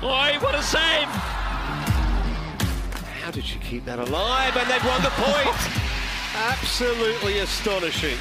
Oi, what a save! How did she keep that alive? And they've won the point. Absolutely astonishing.